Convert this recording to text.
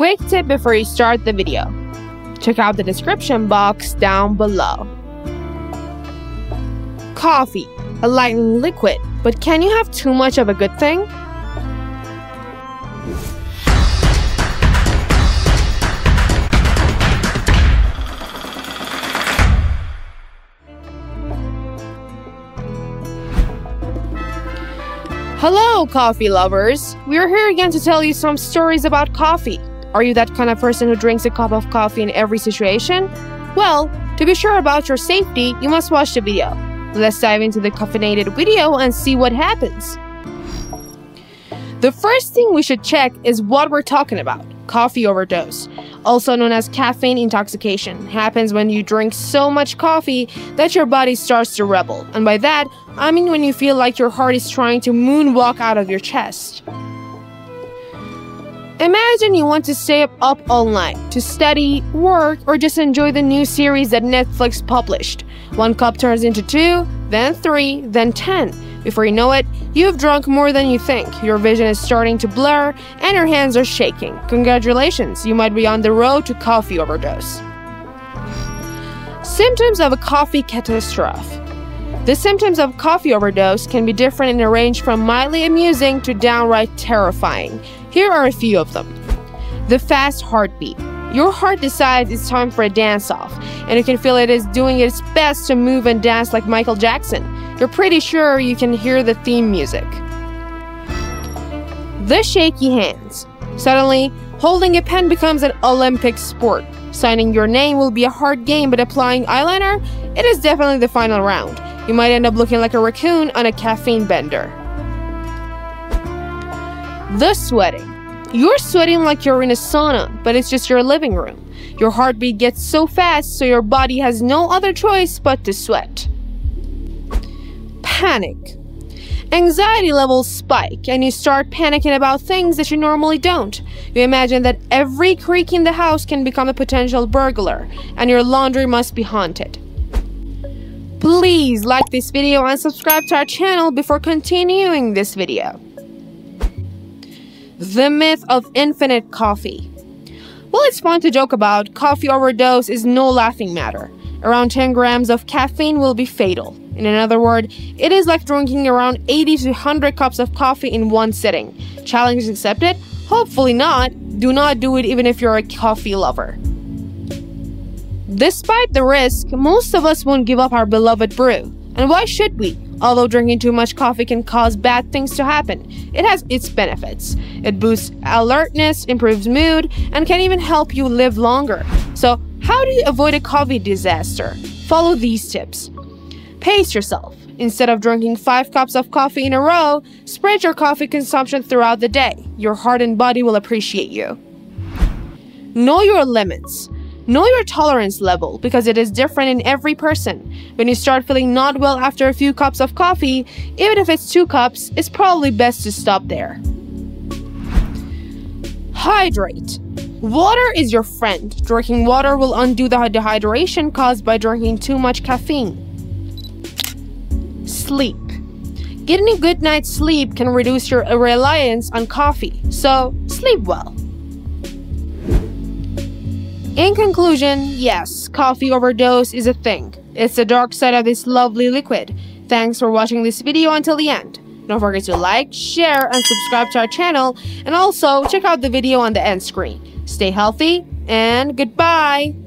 Quick tip before you start the video. Check out the description box down below. Coffee, a lightning liquid, but can you have too much of a good thing? Hello, coffee lovers! We are here again to tell you some stories about coffee. Are you that kind of person who drinks a cup of coffee in every situation? Well, to be sure about your safety, you must watch the video. Let's dive into the caffeinated video and see what happens. The first thing we should check is what we're talking about coffee overdose, also known as caffeine intoxication, happens when you drink so much coffee that your body starts to rebel. And by that, I mean when you feel like your heart is trying to moonwalk out of your chest. You want to stay up all night to study, work, or just enjoy the new series that Netflix published. One cup turns into two, then three, then ten. Before you know it, you've drunk more than you think, your vision is starting to blur, and your hands are shaking. Congratulations, you might be on the road to coffee overdose. Symptoms of a coffee catastrophe. The symptoms of coffee overdose can be different in a range from mildly amusing to downright terrifying. Here are a few of them. The fast heartbeat. Your heart decides it's time for a dance off, and you can feel it is doing its best to move and dance like Michael Jackson. You're pretty sure you can hear the theme music. The shaky hands. Suddenly, holding a pen becomes an Olympic sport. Signing your name will be a hard game, but applying eyeliner, it is definitely the final round. You might end up looking like a raccoon on a caffeine bender. The sweating. You're sweating like you're in a sauna, but it's just your living room. Your heartbeat gets so fast, so your body has no other choice but to sweat. Panic. Anxiety levels spike, and you start panicking about things that you normally don't. You imagine that every creak in the house can become a potential burglar, and your laundry must be haunted. Please like this video and subscribe to our channel before continuing this video. The myth of infinite coffee. While it's fun to joke about, coffee overdose is no laughing matter. Around 10 grams of caffeine will be fatal. In another word, it is like drinking around 80 to 100 cups of coffee in one sitting. Challenge accepted? Hopefully not. Do not do it even if you're a coffee lover. Despite the risk, most of us won't give up our beloved brew. And why should we? Although drinking too much coffee can cause bad things to happen, it has its benefits. It boosts alertness, improves mood, and can even help you live longer. So, how do you avoid a coffee disaster? Follow these tips. Pace yourself. Instead of drinking 5 cups of coffee in a row, spread your coffee consumption throughout the day. Your heart and body will appreciate you. Know your limits. Know your tolerance level because it is different in every person. When you start feeling not well after a few cups of coffee, even if it's two cups, it's probably best to stop there. Hydrate. Water is your friend. Drinking water will undo the dehydration caused by drinking too much caffeine. Sleep. Getting a good night's sleep can reduce your reliance on coffee, so sleep well. In conclusion, yes, coffee overdose is a thing. It's the dark side of this lovely liquid. Thanks for watching this video until the end. Don't forget to like, share, and subscribe to our channel, and also check out the video on the end screen. Stay healthy, and goodbye!